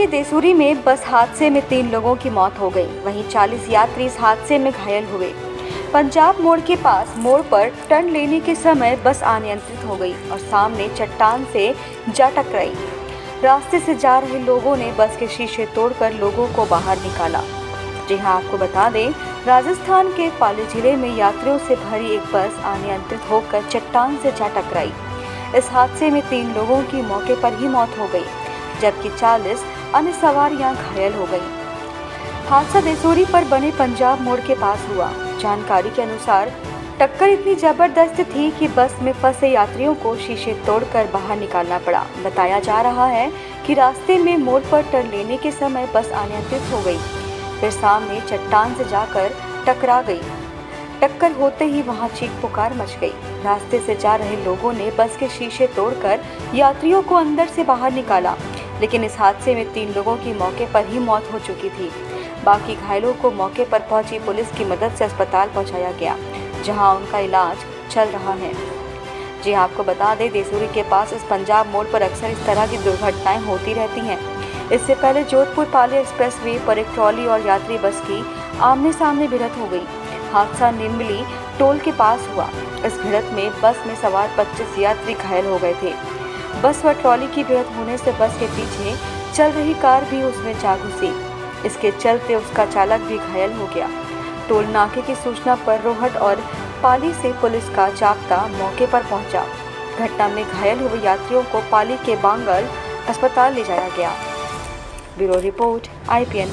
के देसूरी में बस हादसे में तीन लोगों की मौत हो गई। वहीं 40 यात्री इस हादसे में घायल हुए। पंजाब मोड़ के पास मोड़ पर टर्न लेने के समय बस अनियंत्रित हो गई और सामने चट्टान से जा टकराई। रास्ते से जा रहे लोगों ने बस के शीशे तोड़कर लोगों को बाहर निकाला। जी हाँ आपको बता दें, राजस्थान के पाली ज़िले में यात्रियों से भरी एक बस अनियंत्रित होकर चट्टान से जा टकराई। इस हादसे में तीन लोगों की मौके पर ही मौत हो गई। जबकि 40 अन्य सवारियाँ घायल हो गईं। हादसा देसोरी पर बने पंजाब मोड़ के पास हुआ। जानकारी के अनुसार, टक्कर इतनी ज़बरदस्त थी कि बस में फंसे यात्रियों को शीशे तोड़कर बाहर निकालना पड़ा। बताया जा रहा है कि रास्ते में मोड़ पर टर्न लेने के समय बस अनियंत्रित हो गई, फिर सामने चट्टान से जाकर टकरा गई। टक्कर होते ही वहाँ चीख पुकार मच गई। रास्ते से जा रहे लोगों ने बस के शीशे तोड़कर यात्रियों को अंदर से बाहर निकाला। लेकिन इस हादसे में तीन लोगों की मौके पर ही मौत हो चुकी थी। बाकी घायलों को मौके पर पहुँची पुलिस की मदद से अस्पताल पहुँचाया गया, जहाँ उनका इलाज चल रहा है। जी आपको बता दें, देसूरी के पास इस पंजाब मोड़ पर अक्सर इस तरह की दुर्घटनाएँ होती रहती हैं। इससे पहले जोधपुर पाली एक्सप्रेस वे पर एक ट्रॉली और यात्री बस की आमने सामने भिड़त हो गई। हादसा निम्बली टोल के पास हुआ। इस भिड़त में बस में सवार 25 यात्री घायल हो गए थे। बस व ट्रॉली की भिड़त होने से बस के पीछे चल रही कार भी उसमें जा घुसी। इसके चलते उसका चालक भी घायल हो गया। टोल नाके की सूचना पर रोहट और पाली से पुलिस का जाप्ता मौके पर पहुँचा। घटना में घायल हुए यात्रियों को पाली के बांगल अस्पताल ले जाया गया। Bureau report, IPN.